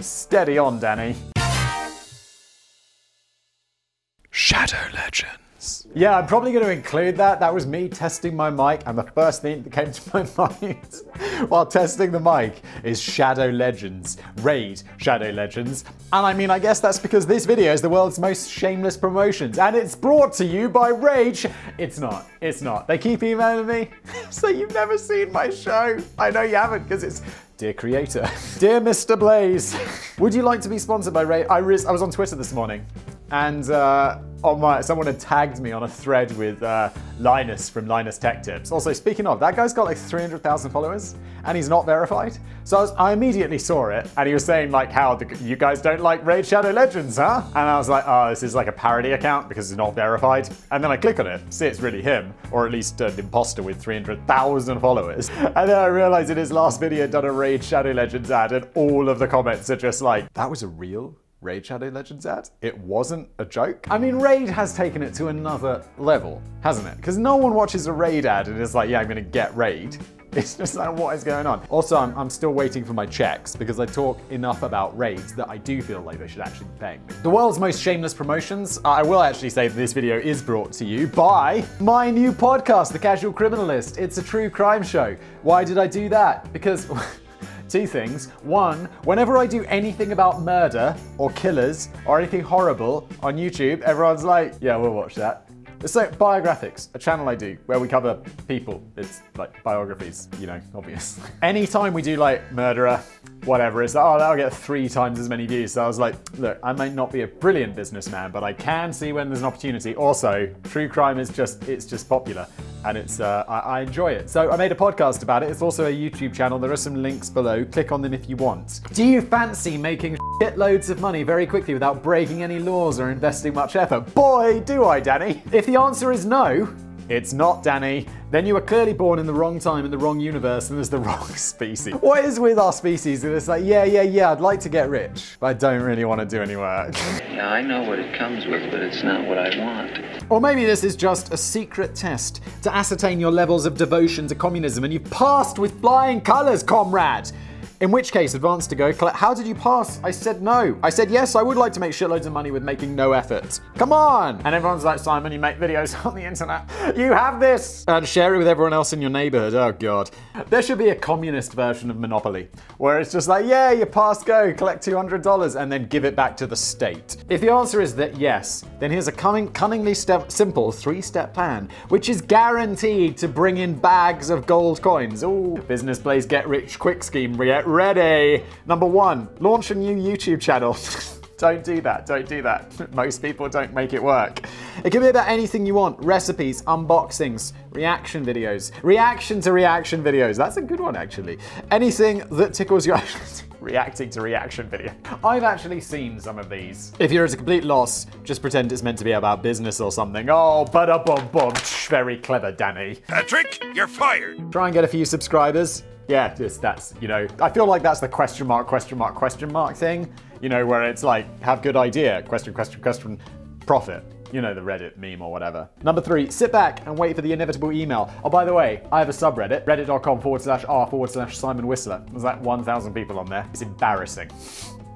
Steady on, Danny. Shadow Legends. Yeah, I'm probably going to include that. That was me testing my mic, and the first thing that came to my mind while testing the mic is Shadow Legends. Raid Shadow Legends. And I mean, I guess that's because this video is the world's most shameless promotions, and it's brought to you by Rage. It's not. It's not. They keep emailing me, so you've never seen my show. I know you haven't, because it's Dear creator, dear Mr. Blaze, would you like to be sponsored by Ray? I, I was on Twitter this morning, and uh, on my someone had tagged me on a thread with uh, Linus from Linus Tech Tips. Also, speaking of, that guy's got like 300,000 followers, and he's not verified. So I, was, I, immediately saw it, and he was saying like how the, you guys don't like Raid Shadow Legends, huh? And I was like, oh, this is like a parody account because it's not verified. And then I click on it, see it's really him, or at least an imposter with 300,000 followers. And then I realized in his last video, done a Raid Shadow Legends ad, and all of the comments are just like, that was a real Raid Shadow Legends ad. It wasn't a joke. I mean, Raid has taken it to another level, hasn't it? Because no one watches a Raid ad and is like, yeah, I'm gonna get Raid. It's just like, what is going on? Also, I'm, I'm, still waiting for my checks because I talk enough about raids that I do feel like they should actually be paying me. The world's most shameless promotions. I will actually say that this video is brought to you by my new podcast, The Casual Criminalist. It's a true crime show. Why did I do that? Because Two things. One, whenever I do anything about murder or killers or anything horrible on YouTube, everyone's like, yeah, we'll watch that. Like Biographics, a channel I do where we cover people. It's like biographies, you know, obvious. Anytime we do like murderer, whatever, it's like, oh, that'll get three times as many views. So I was like, look, I might not be a brilliant businessman, but I can see when there's an opportunity. Also, true crime is just, it's just popular and it's uh, I, I, enjoy it. So I made a podcast about it. It's also a YouTube channel. There are some links below. Click on them if you want. Do you fancy making shitloads of money very quickly without breaking any laws or investing much effort? Boy, do I, Danny. If the answer is no, it's not, Danny. Then you were clearly born in the wrong time, in the wrong universe, and as the wrong species. What is with our species? that It's like, yeah, yeah, yeah, I'd like to get rich, but I don't really want to do any work. Yeah, I know what it comes with, but it's not what I want. Or maybe this is just a secret test to ascertain your levels of devotion to communism, and you've passed with flying colors, comrade! In which case, advance to go, how did you pass? I said no. I said yes, I would like to make shitloads of money with making no effort. Come on! And everyone's like, Simon, you make videos on the internet. You have this! And share it with everyone else in your neighborhood. Oh god. There should be a communist version of Monopoly, where it's just like, yeah, you pass go, collect $200, and then give it back to the state. If the answer is that yes, then here's a cunning, cunningly simple three-step plan, which is guaranteed to bring in bags of gold coins. Ooh, Business Blaze get rich quick scheme, ready. Number one, launch a new YouTube channel. don't do that, don't do that. Most people don't make it work. It can be about anything you want recipes, unboxings, reaction videos, reaction to reaction videos. That's a good one, actually. Anything that tickles your. reacting to reaction video. I've actually seen some of these. If you're at a complete loss, just pretend it's meant to be about business or something. Oh, but a bum bum. Very clever, Danny. Patrick, you're fired. Try and get a few subscribers. Yeah, just that's, you know, I feel like that's the question mark, question mark, question mark thing, you know, where it's like, have good idea, question, question, question, profit. You know, the Reddit meme or whatever. Number three, sit back and wait for the inevitable email. Oh, by the way, I have a subreddit, reddit.com forward slash r forward slash Simon Whistler. There's like 1,000 people on there. It's embarrassing.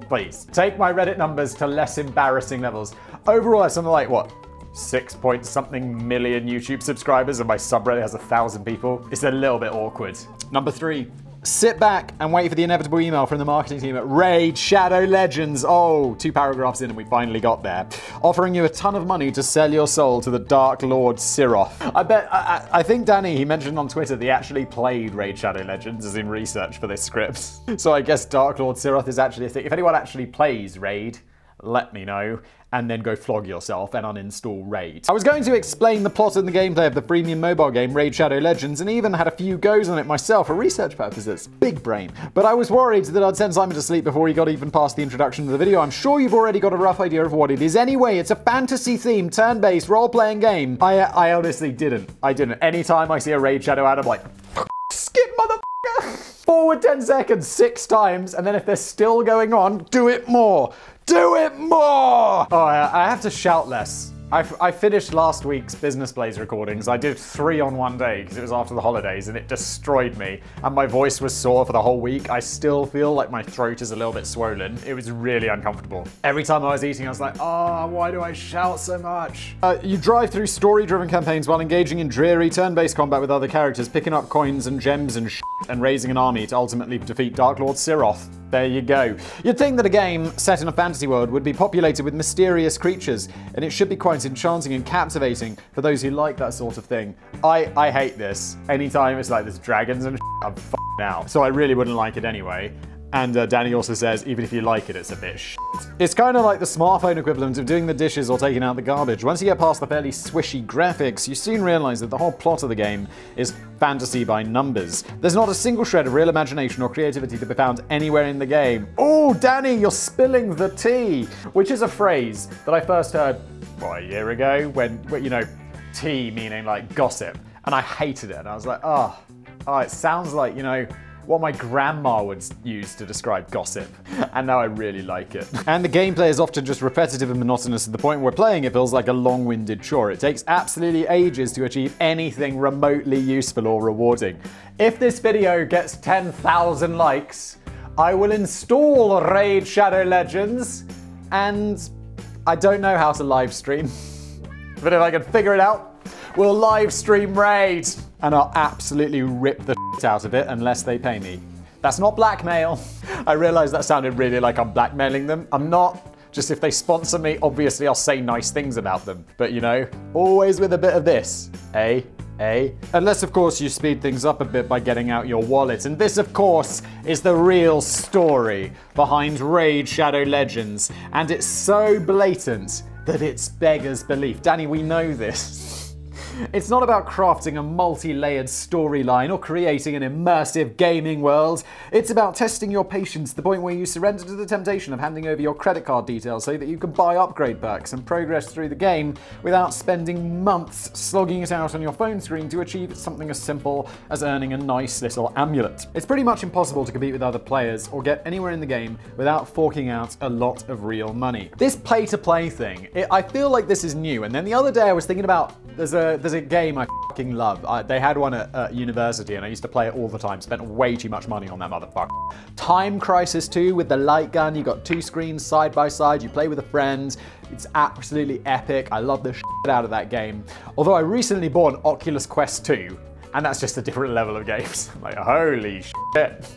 Please, take my Reddit numbers to less embarrassing levels. Overall, I have something like, what, six point something million YouTube subscribers and my subreddit has a thousand people. It's a little bit awkward. Number three, sit back and wait for the inevitable email from the marketing team at Raid Shadow Legends. Oh, two paragraphs in and we finally got there. Offering you a ton of money to sell your soul to the Dark Lord Siroth. I bet, I, I think Danny, he mentioned on Twitter that he actually played Raid Shadow Legends as in research for this script. so I guess Dark Lord Siroth is actually a thing. If anyone actually plays Raid, let me know and then go flog yourself and uninstall Raid. I was going to explain the plot and the gameplay of the freemium mobile game Raid Shadow Legends and even had a few goes on it myself for research purposes. Big brain. But I was worried that I'd send Simon to sleep before he got even past the introduction of the video. I'm sure you've already got a rough idea of what it is anyway. It's a fantasy themed turn-based role-playing game. I, I honestly didn't. I didn't. Anytime I see a Raid Shadow ad, I'm like, skip motherfucker! Forward 10 seconds six times, and then if they're still going on, do it more. Do it more! Oh, I have to shout less I, I finished last week's Business Blaze recordings. I did three on one day because it was after the holidays and it destroyed me. And my voice was sore for the whole week. I still feel like my throat is a little bit swollen. It was really uncomfortable. Every time I was eating, I was like, oh, why do I shout so much? Uh, you drive through story driven campaigns while engaging in dreary turn based combat with other characters, picking up coins and gems and sh- and raising an army to ultimately defeat Dark Lord Siroth. There you go. You'd think that a game set in a fantasy world would be populated with mysterious creatures, and it should be quite enchanting and captivating for those who like that sort of thing. I, I hate this. Anytime it's like there's dragons and I'm f***ing out. So I really wouldn't like it anyway. And uh, Danny also says, even if you like it, it's a bit shit. It's kind of like the smartphone equivalent of doing the dishes or taking out the garbage. Once you get past the fairly swishy graphics, you soon realize that the whole plot of the game is fantasy by numbers. There's not a single shred of real imagination or creativity to be found anywhere in the game. Oh, Danny, you're spilling the tea! Which is a phrase that I first heard, what, a year ago? When, when you know, tea meaning like gossip. And I hated it. And I was like, oh, oh it sounds like, you know, what my grandma would use to describe gossip, and now I really like it. And the gameplay is often just repetitive and monotonous to the point where playing it feels like a long winded chore. It takes absolutely ages to achieve anything remotely useful or rewarding. If this video gets 10,000 likes, I will install Raid Shadow Legends, and I don't know how to live stream. but if I can figure it out, we'll live stream Raid and I'll absolutely rip the out of it unless they pay me. That's not blackmail. I realize that sounded really like I'm blackmailing them. I'm not. Just if they sponsor me, obviously I'll say nice things about them. But you know, always with a bit of this. Eh? Eh? Unless, of course, you speed things up a bit by getting out your wallet. And this, of course, is the real story behind Raid Shadow Legends. And it's so blatant that it's beggars belief. Danny, we know this. It's not about crafting a multi layered storyline or creating an immersive gaming world. It's about testing your patience to the point where you surrender to the temptation of handing over your credit card details so that you can buy upgrade perks and progress through the game without spending months slogging it out on your phone screen to achieve something as simple as earning a nice little amulet. It's pretty much impossible to compete with other players or get anywhere in the game without forking out a lot of real money. This play to play thing, it, I feel like this is new. And then the other day I was thinking about there's a there's a game I fucking love. I, they had one at, at, university and I used to play it all the time. Spent way too much money on that motherfucker. Time Crisis 2 with the light gun. You got two screens side by side. You play with a friend. It's absolutely epic. I love the shit out of that game. Although I recently bought an Oculus Quest 2, and that's just a different level of games. like holy shit.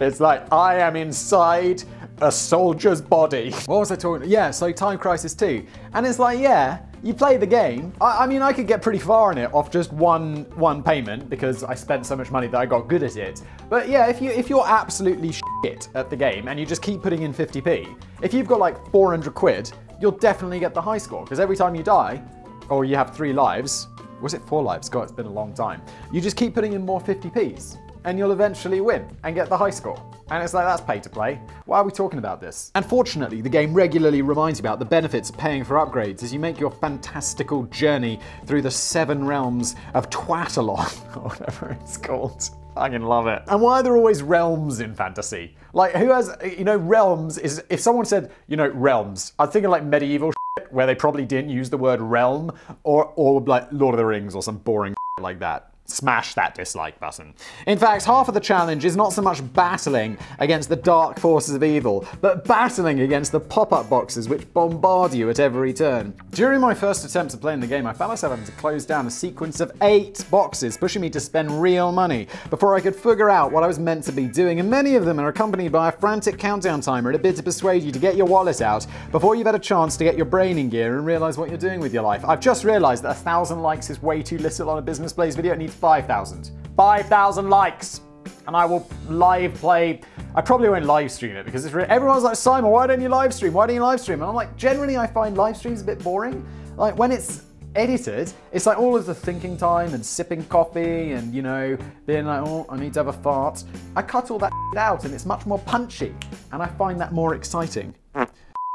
It's like I am inside a soldier's body. What was I talking? Yeah, so Time Crisis 2. And it's like, yeah, you play the game. I, I, mean, I could get pretty far in it off just one one payment because I spent so much money that I got good at it. But yeah, if you if you're absolutely shit at the game and you just keep putting in 50p, if you've got like 400 quid, you'll definitely get the high score because every time you die, or you have three lives, was it four lives? God, it's been a long time. You just keep putting in more 50p's and you'll eventually win and get the high score. And it's like, that's pay to play. Why are we talking about this? Unfortunately, the game regularly reminds you about the benefits of paying for upgrades as you make your fantastical journey through the seven realms of Twatalon, or whatever it's called. I can love it. And why are there always realms in fantasy? Like, who has, you know, realms is, if someone said, you know, realms, I'm thinking like medieval shit, where they probably didn't use the word realm, or, or like Lord of the Rings or some boring like that smash that dislike button. In fact, half of the challenge is not so much battling against the dark forces of evil, but battling against the pop-up boxes which bombard you at every turn. During my first attempt at playing the game, I found myself having to close down a sequence of eight boxes, pushing me to spend real money before I could figure out what I was meant to be doing, and many of them are accompanied by a frantic countdown timer and a bid to persuade you to get your wallet out before you've had a chance to get your brain in gear and realize what you're doing with your life. I've just realized that a thousand likes is way too little on a Business Blaze video. It needs 5,000. 5,000 likes! And I will live play. I probably won't live stream it because everyone's like, Simon, why don't you live stream? Why don't you live stream? And I'm like, generally, I find live streams a bit boring. Like, when it's edited, it's like all of the thinking time and sipping coffee and, you know, being like, oh, I need to have a fart. I cut all that out and it's much more punchy. And I find that more exciting.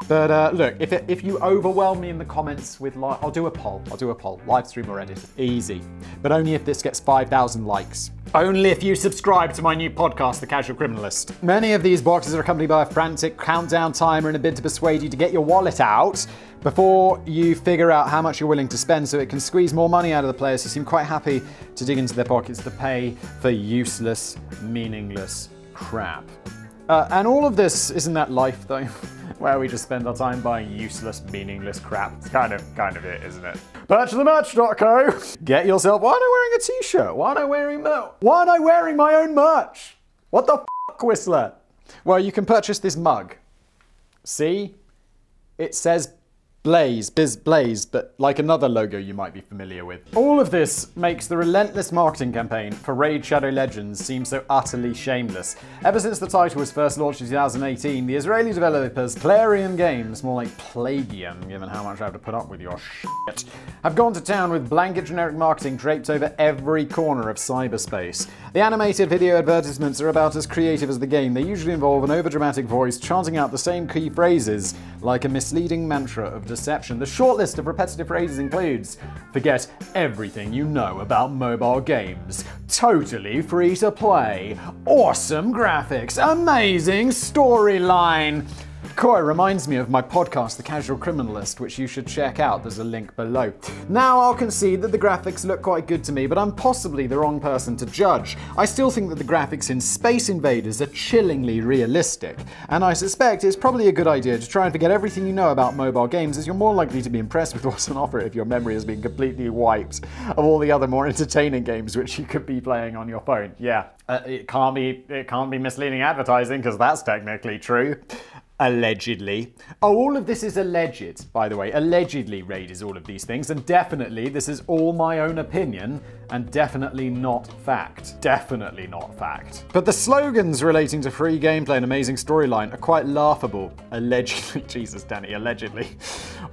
But uh, look, if, it, if you overwhelm me in the comments with like, I'll do a poll. I'll do a poll. Live stream or edit. Easy. But only if this gets 5,000 likes. Only if you subscribe to my new podcast, The Casual Criminalist. Many of these boxes are accompanied by a frantic countdown timer in a bid to persuade you to get your wallet out before you figure out how much you're willing to spend so it can squeeze more money out of the players who seem quite happy to dig into their pockets to pay for useless, meaningless crap. Uh, and all of this isn't that life though, where we just spend our time buying useless, meaningless crap. It's kind of, kind of it, isn't it? Purchasethemerch.co. Get yourself. Why am I wearing a t-shirt? Why am I wearing mer- Why am I wearing my own merch? What the fuck, Whistler? Well, you can purchase this mug. See, it says Blaze, Biz Blaze, but like another logo you might be familiar with. All of this makes the relentless marketing campaign for Raid Shadow Legends seem so utterly shameless. Ever since the title was first launched in 2018, the Israeli developers Plarium Games, more like Plagium, given how much I have to put up with your shit, have gone to town with blanket generic marketing draped over every corner of cyberspace. The animated video advertisements are about as creative as the game. They usually involve an overdramatic voice chanting out the same key phrases, like a misleading mantra of deception. The short list of repetitive phrases includes Forget everything you know about mobile games. Totally free to play. Awesome graphics. Amazing storyline. Koi reminds me of my podcast, The Casual Criminalist, which you should check out. There's a link below. Now, I'll concede that the graphics look quite good to me, but I'm possibly the wrong person to judge. I still think that the graphics in Space Invaders are chillingly realistic, and I suspect it's probably a good idea to try and forget everything you know about mobile games, as you're more likely to be impressed with what's on offer if your memory has been completely wiped of all the other more entertaining games which you could be playing on your phone. Yeah, uh, it can't be it can't be misleading advertising because that's technically true. Allegedly. Oh, all of this is alleged, by the way. Allegedly, Raid is all of these things, and definitely this is all my own opinion, and definitely not fact. Definitely not fact. But the slogans relating to free gameplay and amazing storyline are quite laughable. Allegedly. Jesus, Danny, allegedly.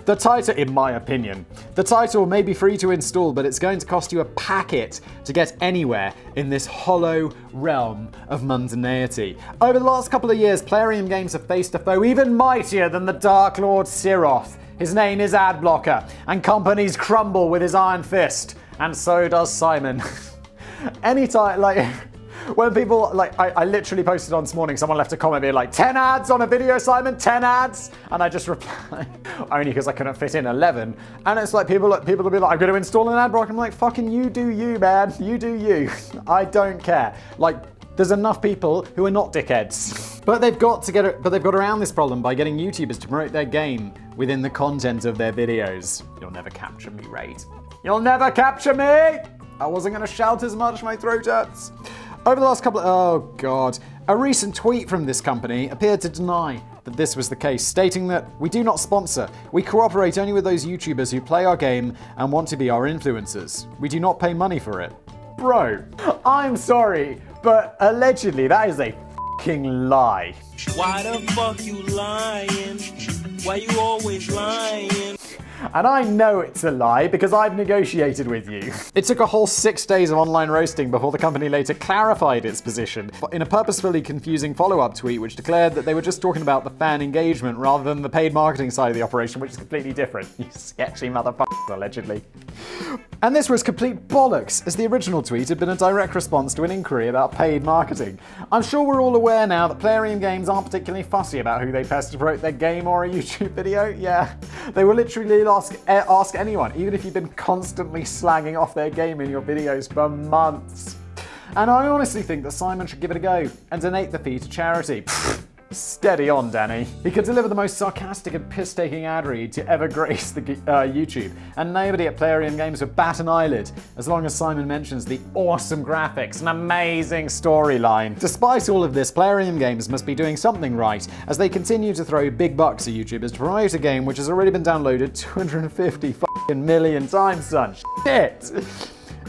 The title, in my opinion, the title may be free to install, but it's going to cost you a packet to get anywhere in this hollow realm of mundanity. Over the last couple of years, Plarium Games have faced a foe even mightier than the Dark Lord Siroth. His name is Adblocker, and companies crumble with his iron fist, and so does Simon. Anytime, like. When people, like, I, I, literally posted on this morning, someone left a comment being like, 10 ads on a video, Simon, 10 ads? And I just replied, only because I couldn't fit in 11. And it's like, people people will be like, I'm going to install an ad block. I'm like, fucking you do you, man. You do you. I don't care. Like, there's enough people who are not dickheads. But they've got to get but they've got around this problem by getting YouTubers to promote their game within the content of their videos. You'll never capture me, Raid. You'll never capture me! I wasn't gonna shout as much, my throat hurts. Over the last couple of. Oh, God. A recent tweet from this company appeared to deny that this was the case, stating that we do not sponsor. We cooperate only with those YouTubers who play our game and want to be our influencers. We do not pay money for it. Bro, I'm sorry, but allegedly that is a fucking lie. Why the fuck you lying? Why you always lying? And I know it's a lie because I've negotiated with you. It took a whole six days of online roasting before the company later clarified its position in a purposefully confusing follow up tweet, which declared that they were just talking about the fan engagement rather than the paid marketing side of the operation, which is completely different. You sketchy motherfuckers, allegedly. And this was complete bollocks, as the original tweet had been a direct response to an inquiry about paid marketing. I'm sure we're all aware now that Plarium Games aren't particularly fussy about who they best to promote their game or a YouTube video. Yeah, they will literally ask, eh, ask anyone, even if you've been constantly slagging off their game in your videos for months. And I honestly think that Simon should give it a go and donate the fee to charity. Steady on, Danny. He could deliver the most sarcastic and piss-taking ad read to ever grace the uh, YouTube, and nobody at Plarium Games would bat an eyelid as long as Simon mentions the awesome graphics and amazing storyline. Despite all of this, Plarium Games must be doing something right as they continue to throw big bucks at YouTubers to promote a game which has already been downloaded 250 million times, son. Shit!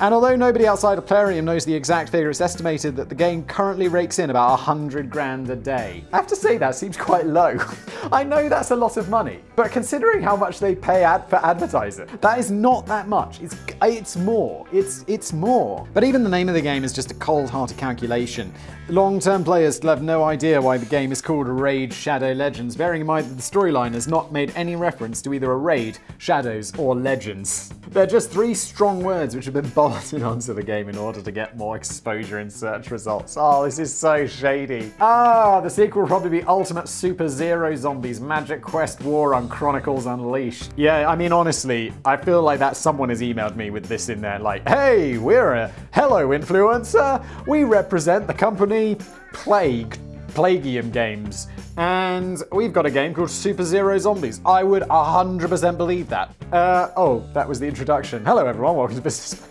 And although nobody outside of Plarium knows the exact figure, it's estimated that the game currently rakes in about 100 grand a day. I have to say that seems quite low. I know that's a lot of money, but considering how much they pay ad for advertising, that is not that much. It's it's more. It's it's more. But even the name of the game is just a cold-hearted calculation. Long-term players still have no idea why the game is called Raid Shadow Legends, bearing in mind that the storyline has not made any reference to either a raid, shadows, or legends. They're just three strong words which have been bolted onto the game in order to get more exposure in search results. Oh, this is so shady. Ah, the sequel will probably be Ultimate Super Zero Zombies Magic Quest War on Chronicles Unleashed. Yeah, I mean, honestly, I feel like that someone has emailed me with this in there, like, hey, we're a hello influencer. We represent the company Plague, Plagium Games. And we've got a game called Super Zero Zombies. I would 100% believe that. Uh, oh, that was the introduction. Hello, everyone. Welcome to Business.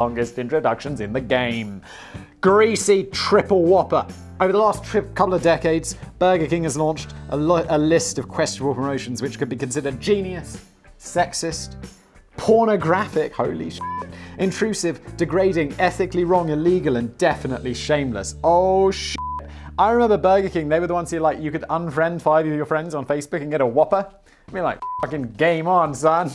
Longest introductions in the game. Greasy Triple Whopper. Over the last couple of decades, Burger King has launched a, a list of questionable promotions which could be considered genius, sexist, pornographic, holy shit, intrusive, degrading, ethically wrong, illegal, and definitely shameless. Oh shit. I remember Burger King, they were the ones who like you could unfriend five of your friends on Facebook and get a whopper. I mean like fucking game on, son.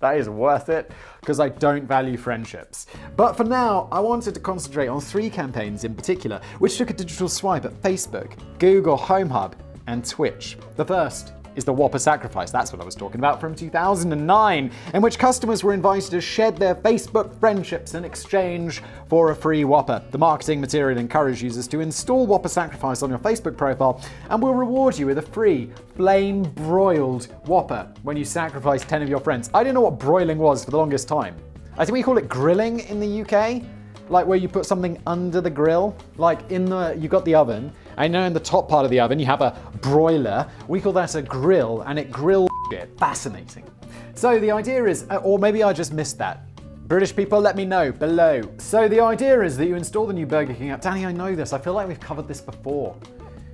That is worth it because I don't value friendships. But for now, I wanted to concentrate on three campaigns in particular, which took a digital swipe at Facebook, Google Home Hub, and Twitch. The first is the Whopper Sacrifice. That's what I was talking about from 2009, in which customers were invited to shed their Facebook friendships in exchange for a free Whopper. The marketing material encouraged users to install Whopper Sacrifice on your Facebook profile and will reward you with a free flame broiled Whopper when you sacrifice 10 of your friends. I didn't know what broiling was for the longest time. I think we call it grilling in the UK like where you put something under the grill, like in the you got the oven. I know in the top part of the oven you have a broiler. We call that a grill, and it grills it. Fascinating. So the idea is, uh, or maybe I just missed that. British people, let me know below. So the idea is that you install the new Burger King app. Danny, I know this. I feel like we've covered this before.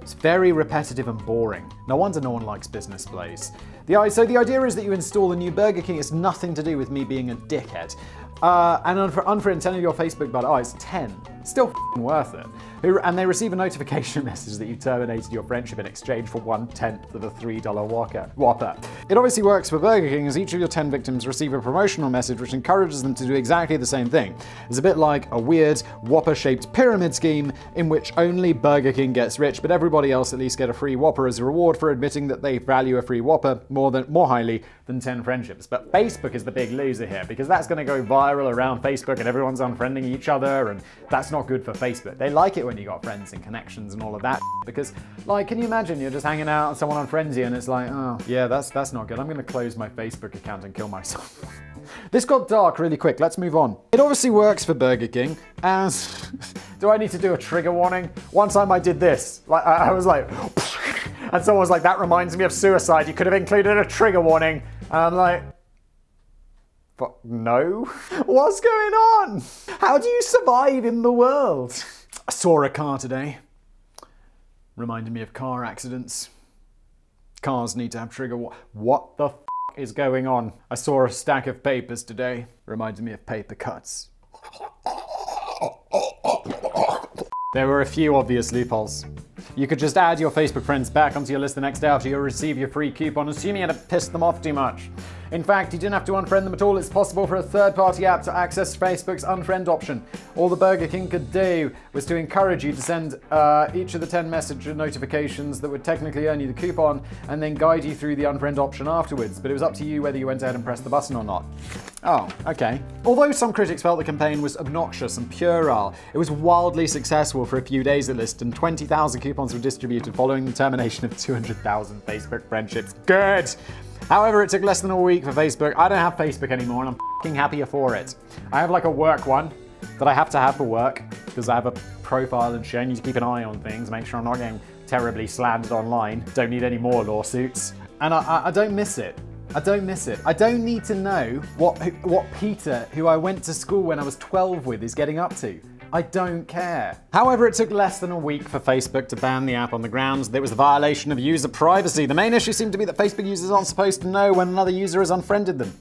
It's very repetitive and boring. No wonder no one likes Business Blaze. The, so the idea is that you install the new Burger King. It's nothing to do with me being a dickhead. Uh, and unfriend 10 of your Facebook buddies. Oh, it's 10. Still worth it. And they receive a notification message that you terminated your friendship in exchange for one tenth of a $3 Whopper. It obviously works for Burger King as each of your 10 victims receive a promotional message which encourages them to do exactly the same thing. It's a bit like a weird Whopper shaped pyramid scheme in which only Burger King gets rich, but everybody else at least get a free Whopper as a reward for admitting that they value a free Whopper more than more highly than 10 friendships. But Facebook is the big loser here because that's going to go viral around Facebook and everyone's unfriending each other, and that's not good for Facebook. They like it when you got friends and connections and all of that because, like, can you imagine you're just hanging out and someone on Frenzy and it's like, oh, yeah, that's that's not good. I'm to close my Facebook account and kill myself. This got dark really quick. Let's move on. It obviously works for Burger King. As do I need to do a trigger warning? One time I did this. Like I was like, and someone was like, "That reminds me of suicide. You could have included a trigger warning." And I'm like, but no. What's going on? How do you survive in the world? I saw a car today. Reminded me of car accidents. Cars need to have trigger. Wa- what the is going on? I saw a stack of papers today. Reminded me of paper cuts. There were a few obvious loopholes. You could just add your Facebook friends back onto your list the next day after you receive your free coupon, assuming you hadn't pissed them off too much. In fact, you didn't have to unfriend them at all. It's possible for a third party app to access Facebook's unfriend option. All the Burger King could do was to encourage you to send uh, each of the 10 message notifications that would technically earn you the coupon and then guide you through the unfriend option afterwards. But it was up to you whether you went ahead and pressed the button or not. Oh, okay. Although some critics felt the campaign was obnoxious and puerile, it was wildly successful for a few days at least, and 20,000 coupons were distributed following the termination of 200,000 Facebook friendships. Good! However, it took less than a week for Facebook. I don't have Facebook anymore, and I'm fing happier for it. I have like a work one that I have to have for work because I have a profile and shit. I need to keep an eye on things, make sure I'm not getting terribly slandered online. Don't need any more lawsuits, and I, I, I don't miss it. I don't miss it. I don't need to know what what Peter, who I went to school when I was 12 with, is getting up to. I don't care. However, it took less than a week for Facebook to ban the app on the grounds that it was a violation of user privacy. The main issue seemed to be that Facebook users aren't supposed to know when another user has unfriended them.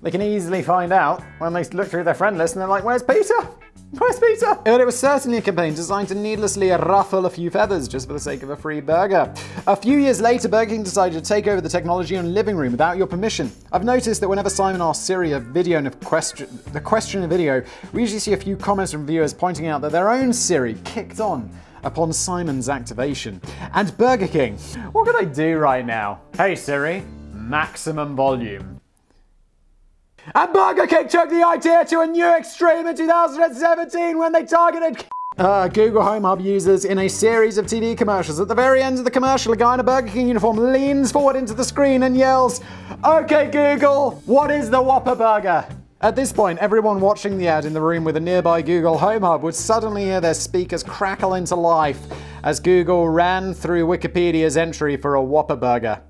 They can easily find out when they look through their friend list and they're like, where's Peter? Where's Peter? But it was certainly a campaign designed to needlessly ruffle a few feathers just for the sake of a free burger. A few years later, Burger King decided to take over the technology in the living room without your permission. I've noticed that whenever Simon asks Siri a video and a question, the question of video, we usually see a few comments from viewers pointing out that their own Siri kicked on upon Simon's activation. And Burger King, what can I do right now? Hey Siri, maximum volume. And Burger King took the idea to a new extreme in 2017 when they targeted uh, Google Home Hub users in a series of TV commercials. At the very end of the commercial, a guy in a Burger King uniform leans forward into the screen and yells, Okay, Google, what is the Whopper Burger? At this point, everyone watching the ad in the room with a nearby Google Home Hub would suddenly hear their speakers crackle into life as Google ran through Wikipedia's entry for a Whopper Burger.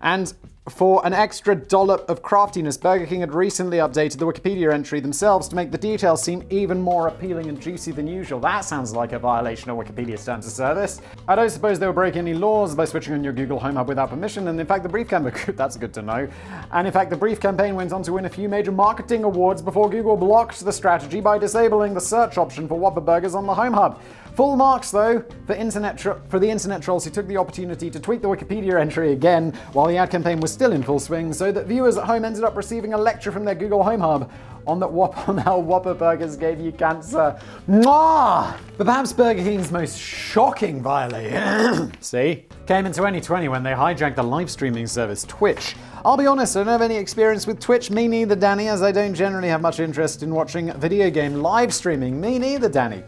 And for an extra dollop of craftiness, Burger King had recently updated the Wikipedia entry themselves to make the details seem even more appealing and juicy than usual. That sounds like a violation of Wikipedia's terms of service. I don't suppose they were breaking any laws by switching on your Google Home Hub without permission, and in fact, the brief campaign, that's good to know. And in fact, the brief campaign went on to win a few major marketing awards before Google blocked the strategy by disabling the search option for Whopper Burgers on the Home Hub. Full marks, though, for, internet for the internet trolls who took the opportunity to tweet the Wikipedia entry again while the ad campaign was still in full swing, so that viewers at home ended up receiving a lecture from their Google Home Hub on that Whop- on how Whopper burgers gave you cancer. Mwah! But perhaps Burger King's most shocking violation, see, came in 2020 when they hijacked the live streaming service Twitch. I'll be honest, I don't have any experience with Twitch. Me neither, Danny, as I don't generally have much interest in watching video game live streaming. Me neither, Danny.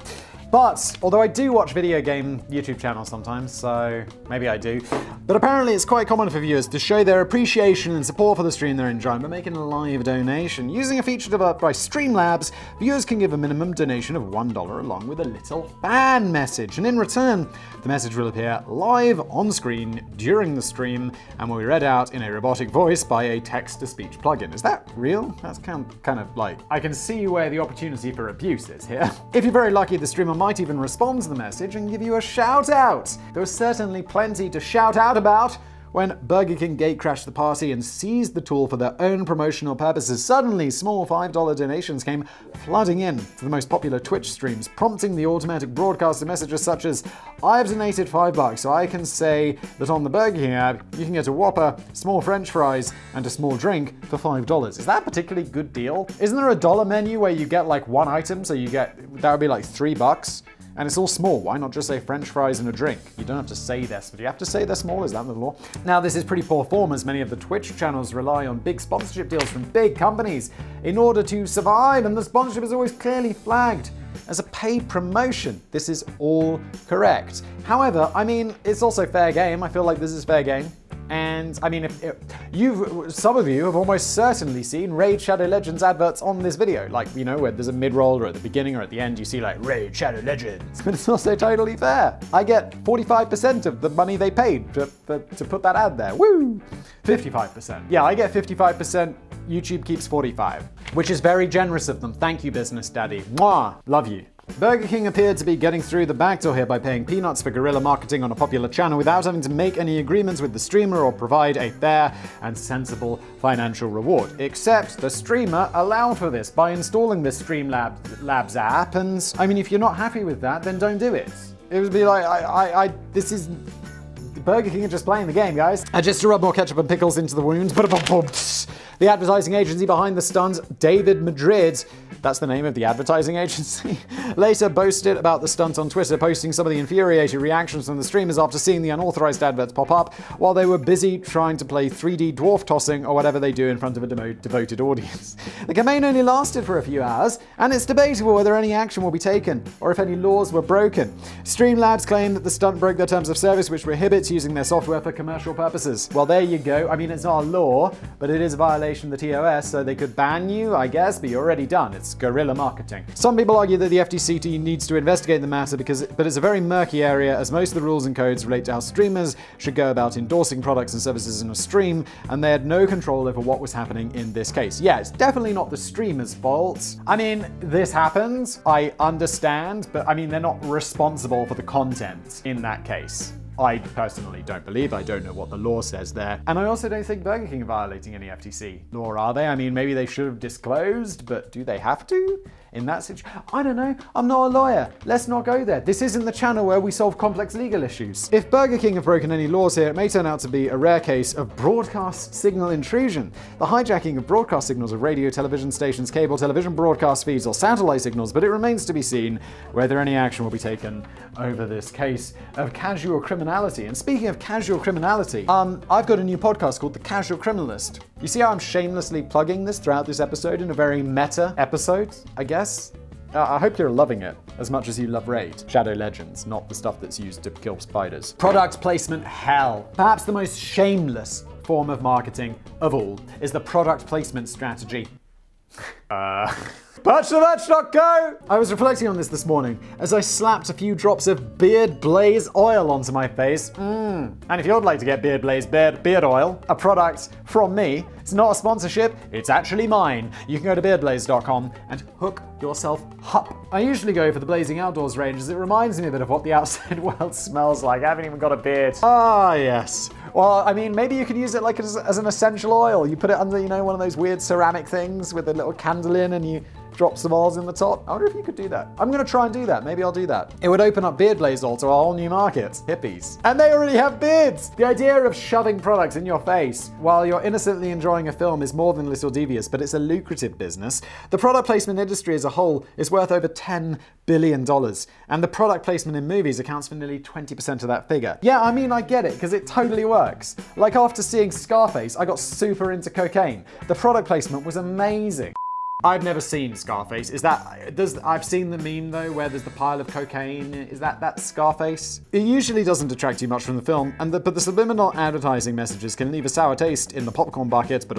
But, although I do watch video game YouTube channels sometimes, so maybe I do. But apparently it's quite common for viewers to show their appreciation and support for the stream they're enjoying by making a live donation. Using a feature developed by Streamlabs, viewers can give a minimum donation of $1 along with a little fan message. And in return, the message will appear live on screen during the stream and will be read out in a robotic voice by a text-to-speech plugin. Is that real? That's kind of, kind of like... I can see where the opportunity for abuse is here. If you're very lucky, the streamer might even respond to the message and give you a shout out. There's certainly plenty to shout out about when Burger King gatecrashed the party and seized the tool for their own promotional purposes. Suddenly, small $5 donations came flooding in to the most popular Twitch streams, prompting the automatic broadcast of messages such as, I've donated 5 bucks, so I can say that on the Burger King app, you can get a Whopper, small french fries, and a small drink for $5. Is that a particularly good deal? Isn't there a dollar menu where you get like one item, so you get, that would be like 3 bucks? And it's all small. Why not just say french fries and a drink? You don't have to say this, but you have to say they're small. Is that the law? Now, this is pretty poor form as many of the Twitch channels rely on big sponsorship deals from big companies in order to survive, and the sponsorship is always clearly flagged as a paid promotion. This is all correct. However, I mean, it's also fair game. I feel like this is fair game. And I mean, if, you've some of you have almost certainly seen Raid Shadow Legends adverts on this video, like you know where there's a mid-roll or at the beginning or at the end, you see like Raid Shadow Legends. But it's also totally fair. I get 45% of the money they paid to, for, to put that ad there. Woo! 55%. Yeah, I get 55%. YouTube keeps 45, which is very generous of them. Thank you, business daddy. Mwah! Love you. Burger King appeared to be getting through the back door here by paying peanuts for guerrilla marketing on a popular channel without having to make any agreements with the streamer or provide a fair and sensible financial reward. Except the streamer allowed for this by installing the Streamlabs app, and I mean, if you're not happy with that, then don't do it. It would be like, I, I, I this is Burger King are just playing the game, guys. And just to rub more ketchup and pickles into the wound, the advertising agency behind the stunts, David Madrid, that's the name of the advertising agency, later boasted about the stunt on Twitter, posting some of the infuriated reactions from the streamers after seeing the unauthorized adverts pop up while they were busy trying to play 3D dwarf tossing or whatever they do in front of a devoted audience. The campaign only lasted for a few hours, and it's debatable whether any action will be taken or if any laws were broken. Streamlabs claim that the stunt broke their terms of service, which prohibits using their software for commercial purposes. Well, there you go. I mean, it's a law, but it is a violation of the TOS, so they could ban you, I guess, but you're already done. It's guerrilla marketing. Some people argue that the FTC needs to investigate the matter because, but it's a very murky area, as most of the rules and codes relate to how streamers should go about endorsing products and services in a stream, and they had no control over what was happening in this case. Yeah, it's definitely not the streamer's fault. I mean, this happens. I understand, but I mean, they're not responsible for the content in that case. I personally don't believe. I don't know what the law says there. And I also don't think Burger King are violating any FTC law, are they? I mean, maybe they should have disclosed, but do they have to? In that situation? I don't know. I'm not a lawyer. Let's not go there. This isn't the channel where we solve complex legal issues. If Burger King have broken any laws here, it may turn out to be a rare case of broadcast signal intrusion. The hijacking of broadcast signals of radio, television stations, cable television broadcast feeds, or satellite signals, but it remains to be seen whether any action will be taken over this case of casual criminality. And speaking of casual criminality, um, I've got a new podcast called The Casual Criminalist. You see how I'm shamelessly plugging this throughout this episode in a very meta episode, I guess? Uh, I hope you're loving it as much as you love Raid. Shadow Legends, not the stuff that's used to kill spiders. Product placement hell. Perhaps the most shameless form of marketing of all is the product placement strategy. Uh. Patchthematch.co! I was reflecting on this this morning as I slapped a few drops of Beard Blaze oil onto my face. Mmm. And if you'd like to get Beard Blaze beard, beard oil, a product from me, it's not a sponsorship, it's actually mine. You can go to beardblaze.com and hook yourself up. I usually go for the Blazing Outdoors range as it reminds me a bit of what the outside world smells like. I haven't even got a beard. Ah, yes. Well, I mean, maybe you could use it like as, as an essential oil. You put it under, you know, one of those weird ceramic things with a little candle and you drop some oils in the top. I wonder if you could do that. I'm gonna try and do that. Maybe I'll do that. It would open up Beard Blaze Oil to a whole new market. Hippies. And they already have beards! The idea of shoving products in your face while you're innocently enjoying a film is more than a little devious, but it's a lucrative business. The product placement industry as a whole is worth over $10 billion, and the product placement in movies accounts for nearly 20% of that figure. Yeah, I mean, I get it, because it totally works. Like after seeing Scarface, I got super into cocaine. The product placement was amazing. I've never seen Scarface. Is that does I've seen the meme though where there's the pile of cocaine. Is that that Scarface? It usually doesn't detract too much from the film, and the, but the subliminal advertising messages can leave a sour taste in the popcorn bucket. But.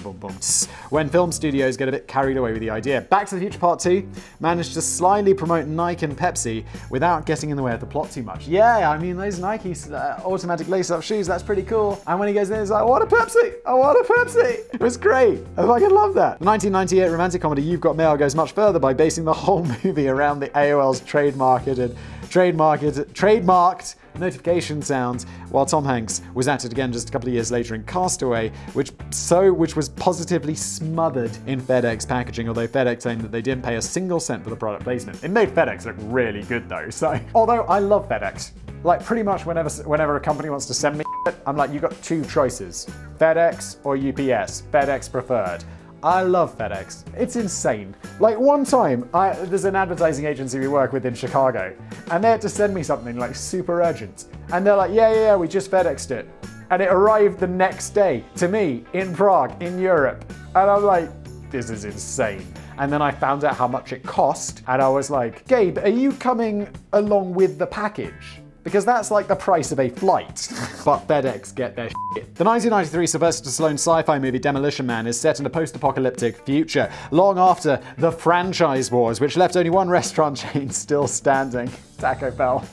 When film studios get a bit carried away with the idea. Back to the Future Part Two managed to slyly promote Nike and Pepsi without getting in the way of the plot too much. Yeah, I mean those Nike uh, automatic lace-up shoes. That's pretty cool. And when he goes in, he's like, "I want a Pepsi! I want a Pepsi!" It was great. I fucking love that. The 1998 romantic comedy You've Got Mail goes much further by basing the whole movie around the AOL's trademarketed, trademarked, trademarked notification sounds, while Tom Hanks was at it again just a couple of years later in Castaway, which so which was positively smothered in FedEx packaging, although FedEx claimed that they didn't pay a single cent for the product placement. It made FedEx look really good though. So although I love FedEx, like pretty much whenever whenever a company wants to send me I'm like, you got two choices. FedEx or UPS. FedEx preferred. I love FedEx. It's insane. Like one time, I, there's an advertising agency we work with in Chicago, and they had to send me something like super urgent. And they're like, yeah, yeah, yeah, we just FedExed it. And it arrived the next day to me in Prague, in Europe. And I'm like, this is insane. And then I found out how much it cost, and I was like, Gabe, are you coming along with the package? Because that's like the price of a flight. but FedEx get their shit. The 1993 Sylvester Stallone sci-fi movie Demolition Man is set in a post-apocalyptic future, long after the franchise wars, which left only one restaurant chain still standing, Taco Bell.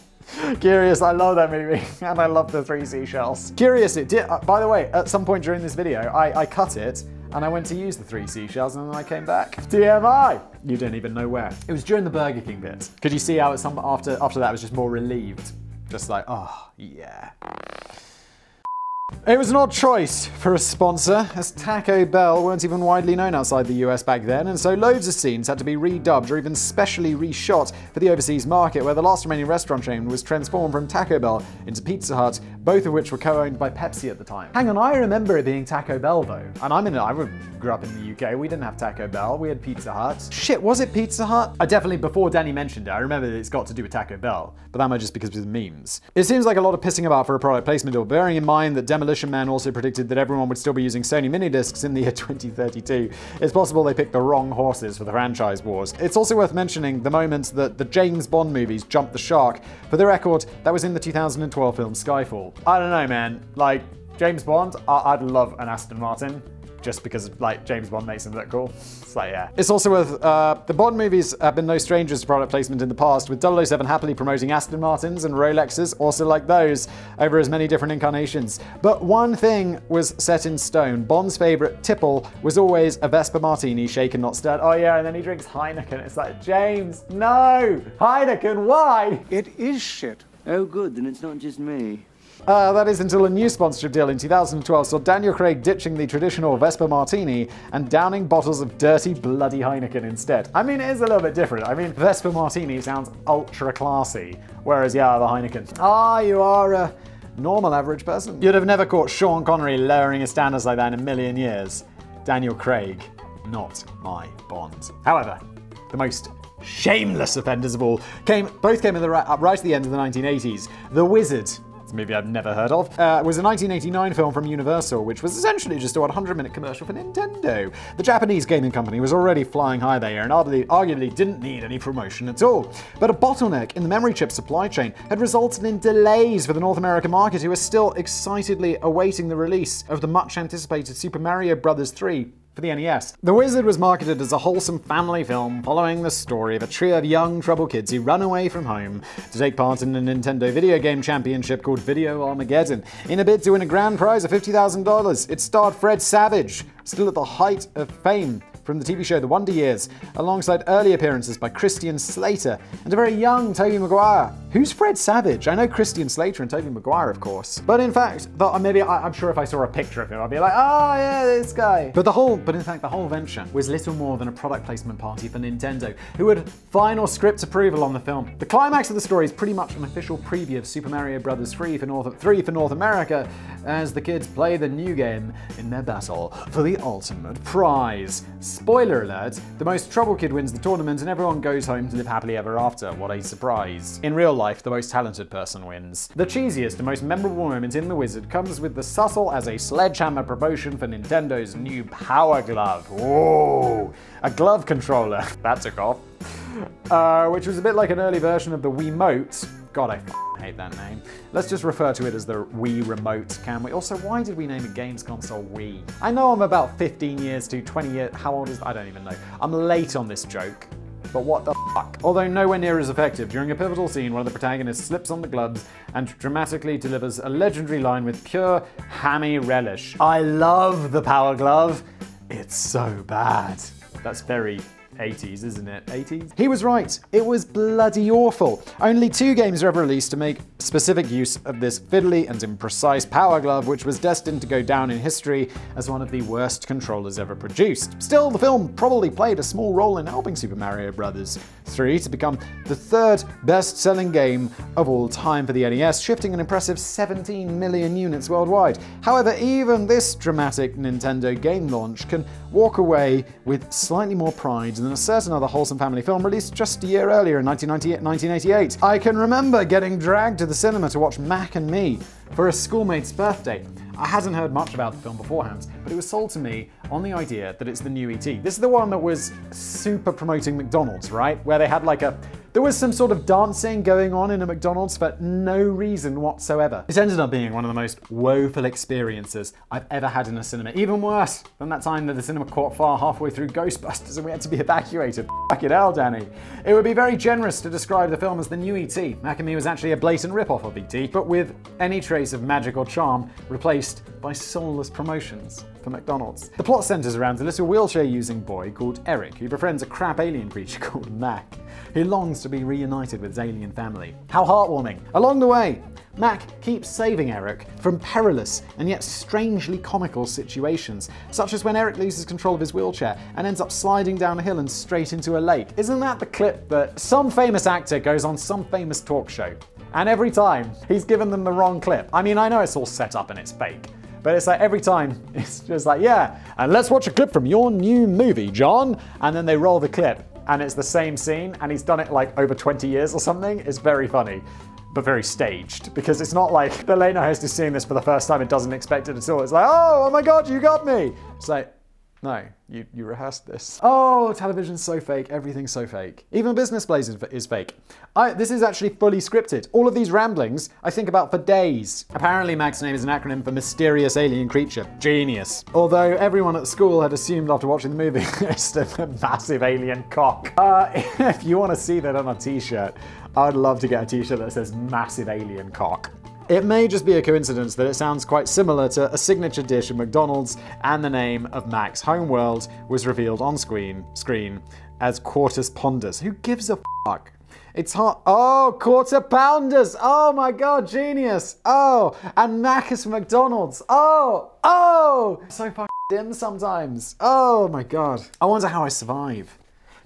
Curious, I love that movie, and I love the three seashells. Curious, it did. Uh, by the way, at some point during this video, I, I cut it and I went to use the three seashells and then I came back. TMI! You didn't even know where. It was during the Burger King bit. Could you see how it's some after after that I was just more relieved? Just like, oh, yeah. It was an odd choice for a sponsor, as Taco Bell weren't even widely known outside the US back then, and so loads of scenes had to be redubbed or even specially reshot for the overseas market, where the last remaining restaurant chain was transformed from Taco Bell into Pizza Hut, both of which were co-owned by Pepsi at the time. Hang on, I remember it being Taco Bell though, and I'm in. I grew up in the UK. We didn't have Taco Bell. We had Pizza Hut. Shit, was it Pizza Hut? I definitely before Danny mentioned it, I remember that it's got to do with Taco Bell, but that might just because of the memes. It seems like a lot of pissing about for a product placement deal, bearing in mind that Demolition Man also predicted that everyone would still be using Sony mini discs in the year 2032. It's possible they picked the wrong horses for the franchise wars. It's also worth mentioning the moment that the James Bond movies jumped the shark. For the record, that was in the 2012 film Skyfall. I don't know, man. Like, James Bond, I- I'd love an Aston Martin just because like James Bond makes him look cool. It's like, yeah. It's also worth, uh, the Bond movies have been no strangers to product placement in the past, with 007 happily promoting Aston Martins and Rolexes, also like those, over as many different incarnations. But one thing was set in stone. Bond's favorite tipple was always a Vesper Martini, shaken, not stirred. Oh yeah, and then he drinks Heineken. It's like, James, no! Heineken, why? It is shit. Oh, good, then it's not just me. Uh, that is until a new sponsorship deal in 2012 saw Daniel Craig ditching the traditional Vesper Martini and downing bottles of dirty, bloody Heineken instead. I mean, it is a little bit different. I mean, Vesper Martini sounds ultra classy, whereas, yeah, the Heineken. Ah, you are a normal average person. You'd have never caught Sean Connery lowering his standards like that in a million years. Daniel Craig, not my Bond. However, the most shameless offenders of all came both came in the right, right at the end of the 1980s. The Wizard. Movie I've never heard of. Uh, was a 1989 film from Universal, which was essentially just a 100-minute commercial for Nintendo. The Japanese gaming company was already flying high there and arguably, didn't need any promotion at all. But a bottleneck in the memory chip supply chain had resulted in delays for the North American market, who are still excitedly awaiting the release of the much-anticipated Super Mario Bros. 3 for the NES. The Wizard was marketed as a wholesome family film following the story of a trio of young trouble kids who run away from home to take part in a Nintendo video game championship called Video Armageddon in a bid to win a grand prize of $50,000. It starred Fred Savage, still at the height of fame from the TV show The Wonder Years, alongside early appearances by Christian Slater and a very young Tobey Maguire. Who's Fred Savage? I know Christian Slater and Tobey Maguire, of course. But in fact, the, uh, maybe I, am sure if I saw a picture of him, I'd be like, oh yeah, this guy. But the whole, but in fact, the whole venture was little more than a product placement party for Nintendo, who had final script approval on the film. The climax of the story is pretty much an official preview of Super Mario Bros. 3 for North 3 for North America, as the kids play the new game in their battle for the ultimate prize. Spoiler alert, the most trouble kid wins the tournament and everyone goes home to live happily ever after. What a surprise. In real life, the most talented person wins. The cheesiest and most memorable moment in The Wizard comes with the subtle as a sledgehammer promotion for Nintendo's new Power Glove. Whoa! A glove controller. that took off. Uh, which was a bit like an early version of the Wiimote. God, I hate that name. Let's just refer to it as the Wii Remote, can we? Also, why did we name a games console Wii? I know I'm about 15 years to 20 years. How old is I don't even know. I'm late on this joke. But what the fuck? Although nowhere near as effective, during a pivotal scene, one of the protagonists slips on the gloves and dramatically delivers a legendary line with pure hammy relish. I love the Power Glove. It's so bad. That's very 80s, isn't it? 80s? He was right. It was bloody awful. Only two games were ever released to make specific use of this fiddly and imprecise power glove, which was destined to go down in history as one of the worst controllers ever produced. Still, the film probably played a small role in helping Super Mario Bros. 3 to become the third best-selling game of all time for the NES, shifting an impressive 17 million units worldwide. However, even this dramatic Nintendo game launch can walk away with slightly more pride than a certain other wholesome family film released just a year earlier in 1988. I can remember getting dragged to the cinema to watch Mac and Me for a schoolmate's birthday. I hadn't heard much about the film beforehand, but it was sold to me on the idea that it's the new ET. This is the one that was super promoting McDonald's, right? Where they had like a there was some sort of dancing going on in a McDonald's for no reason whatsoever. It ended up being one of the most woeful experiences I've ever had in a cinema. Even worse than that time that the cinema caught fire halfway through Ghostbusters and we had to be evacuated. Fuck it hell, Danny. It would be very generous to describe the film as the new E.T. Mac and Me was actually a blatant rip-off of E.T., but with any trace of magic or charm replaced by soulless promotions for McDonald's. The plot centers around a little wheelchair-using boy called Eric, who befriends a crap alien creature called Mac, who longs to be reunited with his alien family. How heartwarming. Along the way, Mac keeps saving Eric from perilous and yet strangely comical situations, such as when Eric loses control of his wheelchair and ends up sliding down a hill and straight into a lake. Isn't that the clip that some famous actor goes on some famous talk show? And every time, he's given them the wrong clip. I mean, I know it's all set up and it's fake, but it's like every time, it's just like, yeah, and let's watch a clip from your new movie, John. And then they roll the clip, and it's the same scene, and he's done it like over 20 years or something. It's very funny. But very staged because it's not like the late night host is seeing this for the first time and doesn't expect it at all. It's like, oh, oh my god, you got me. It's like, no, you, you rehearsed this. Oh, television's so fake, everything's so fake. Even Business Blaze is, is fake. I, this is actually fully scripted. All of these ramblings I think about for days. Apparently Mac's name is an acronym for mysterious alien creature. Genius. Although everyone at school had assumed after watching the movie it's a massive alien cock. Uh, if you want to see that on a t-shirt, I'd love to get a t-shirt that says massive alien cock. It may just be a coincidence that it sounds quite similar to a signature dish at McDonald's, and the name of Mac's homeworld was revealed on screen, screen as Quartus Pondus. Who gives a fuck? It's hot. Oh, quarter pounders. Oh my god, genius. Oh, and from McDonald's. Oh, oh. So fucking dim sometimes. Oh my god. I wonder how I survive.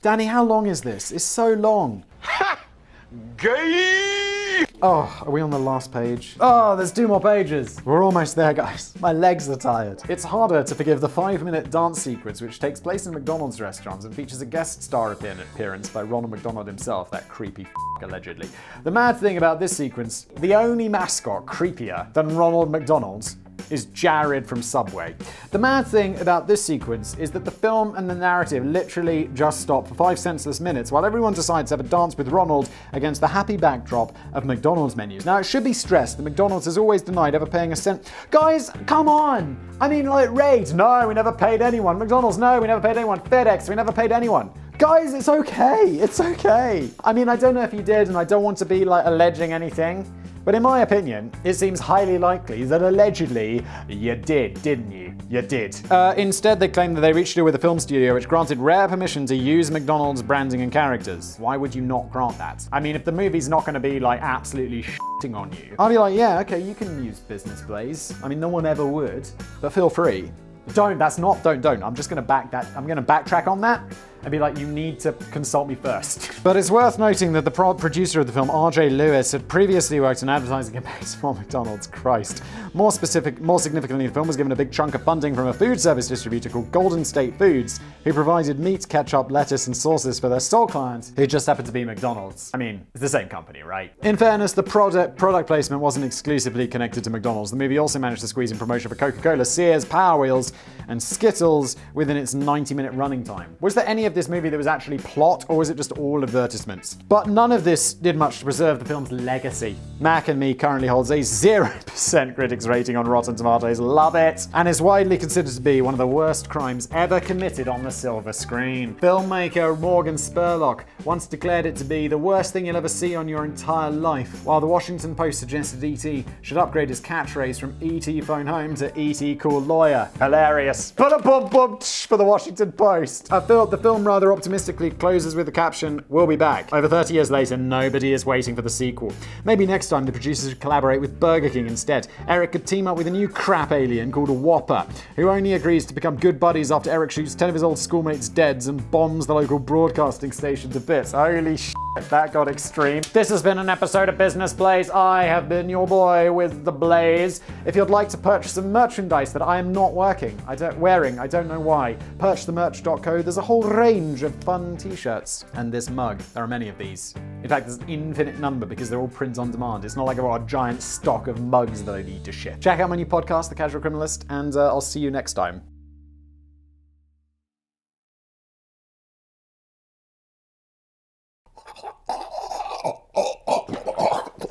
Danny, how long is this? It's so long. Ha! Gay! Oh, are we on the last page? Oh, there's two more pages. We're almost there, guys. My legs are tired. It's harder to forgive the five minute dance sequence, which takes place in McDonald's restaurants and features a guest star appearance by Ronald McDonald himself, that creepy f- allegedly. The mad thing about this sequence, the only mascot creepier than Ronald McDonald's is Jared from Subway. The mad thing about this sequence is that the film and the narrative literally just stop for five senseless minutes while everyone decides to have a dance with Ronald against the happy backdrop of McDonald's menus. Now, it should be stressed that McDonald's has always denied ever paying a cent. Guys, come on! I mean, like, Raid, no, we never paid anyone. McDonald's, no, we never paid anyone. FedEx, we never paid anyone. Guys, it's okay. It's okay. I mean, I don't know if you did, and I don't want to be like alleging anything. But in my opinion, it seems highly likely that allegedly you did, didn't you? You did. Uh, instead, they claim that they reached a deal with a film studio which granted rare permission to use McDonald's branding and characters. Why would you not grant that? I mean, if the movie's not going to be like absolutely shitting on you, I'll be like, yeah, okay, you can use Business Blaze. I mean, no one ever would, but feel free. Don't, that's not, don't, don't. I'm just gonna back that, I'm gonna backtrack on that and be like, you need to consult me first. But it's worth noting that the pro- producer of the film, RJ Louis, had previously worked in advertising campaigns for McDonald's. Christ. More specific, more significantly, the film was given a big chunk of funding from a food service distributor called Golden State Foods, who provided meat, ketchup, lettuce, and sauces for their store clients, who just happened to be McDonald's. I mean, it's the same company, right? In fairness, the product product placement wasn't exclusively connected to McDonald's. The movie also managed to squeeze in promotion for Coca-Cola, Sears, Power Wheels, and Skittles within its 90-minute running time. Was there any of this movie that was actually plot, or was it just all advertisements? But none of this did much to preserve the film's legacy. Mac and Me currently holds a 0% critics rating on Rotten Tomatoes, love it, and is widely considered to be one of the worst crimes ever committed on the silver screen. Filmmaker Morgan Spurlock once declared it to be the worst thing you'll ever see on your entire life, while the Washington Post suggested E.T. should upgrade his catchphrase from E.T. phone home to E.T. cool lawyer. Hilarious. A for the Washington Post. I feel the film rather optimistically closes with the caption, We'll be back. Over 30 years later, nobody is waiting for the sequel. Maybe next time the producers should collaborate with Burger King instead. Eric could team up with a new crap alien called a Whopper, who only agrees to become good buddies after Eric shoots 10 of his old schoolmates dead and bombs the local broadcasting station to bits. Holy shit, that got extreme. This has been an episode of Business Blaze. I have been your boy with the blaze. If you'd like to purchase some merchandise that I am not working, I don't wearing, I don't know why, purchasethemerch.co. There's a whole range of fun t-shirts and this mug. There are many of these. In fact, there's an infinite number because they're all print on demand. It's not like I've got a giant stock of mugs that I need to ship. Check out my new podcast, The Casual Criminalist, and uh, I'll see you next time.